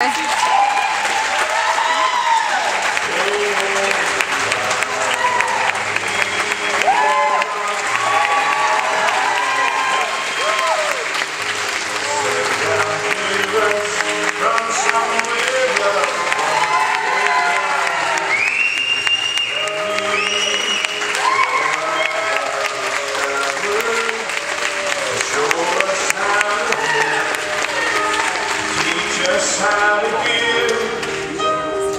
From Teach us how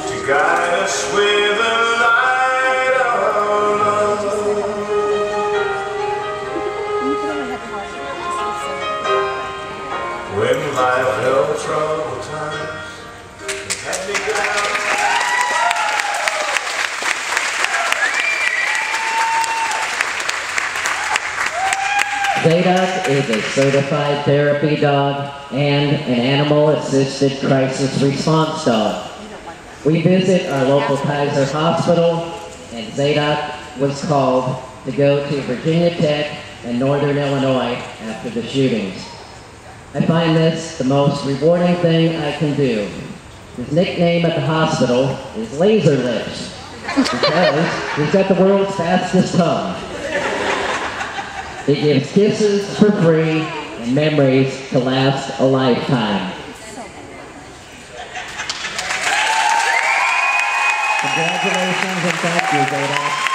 to guide us with light of love. When life held troubled Zadok is a certified therapy dog and an animal-assisted crisis response dog. We visit our local Kaiser Hospital, and Zadok was called to go to Virginia Tech and Northern Illinois after the shootings. I find this the most rewarding thing I can do. His nickname at the hospital is Laser Lips because he's got the world's fastest tongue. It gives kisses for free and memories to last a lifetime. Congratulations and thank you, Zadok.